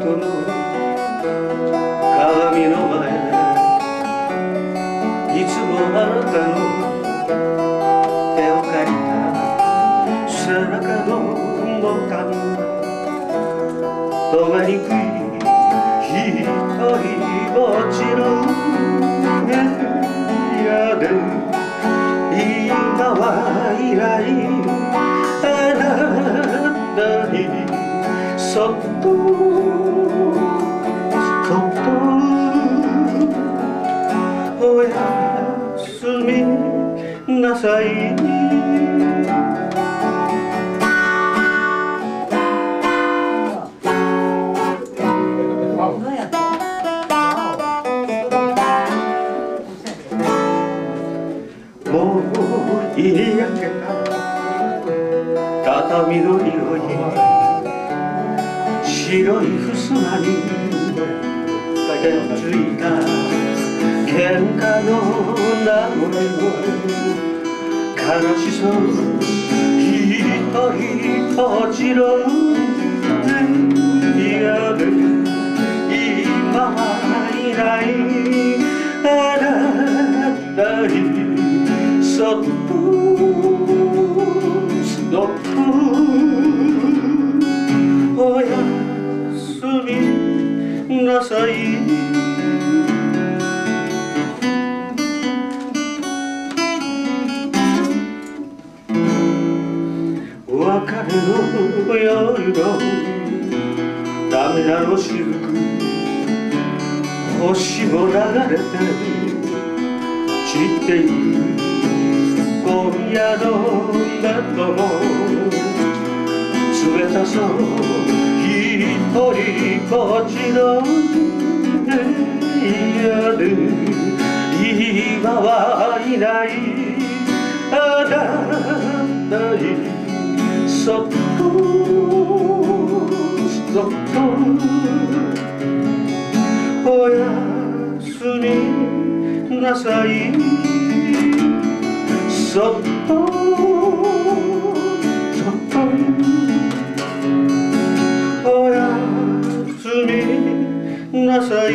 後の鏡の前でいつもあなたの手を借りた背中のボタン止まりくいりぼっちの部屋で今は以来あなたにそっとさいもう日に焼けた。畳の匂い白い襖に手をついた。喧嘩の名残。も悲しそう一人ぽちの部屋で今いない。あなたにそっとそっと。別れの？夜の涙のしずく。星も流れて散ってゆく今夜のベッドも。冷たそう。一人ぼっちの部屋で今はいない。あなたに「そっと、そっとおやすみなさい」「そっとそっと」「おやすみなさい」